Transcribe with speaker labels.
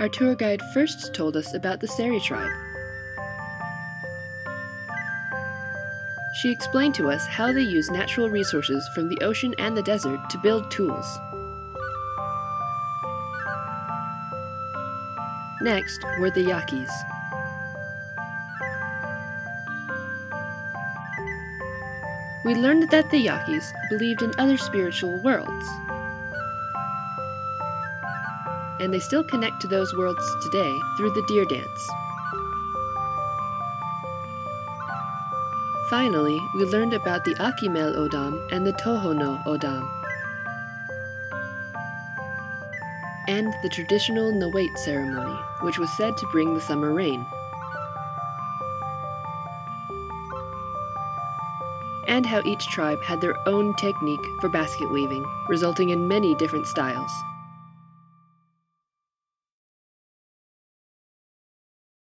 Speaker 1: Our tour guide first told us about the Seri tribe. She explained to us how they use natural resources from the ocean and the desert to build tools. Next were the Yaquis. We learned that the Yaquis believed in other spiritual worlds. And they still connect to those worlds today through the deer dance. Finally, we learned about the Akimel O'odham and the Tohono O'odham. And the traditional Nawait ceremony, which was said to bring the summer rain. And how each tribe had their own technique for basket weaving, resulting in many different styles.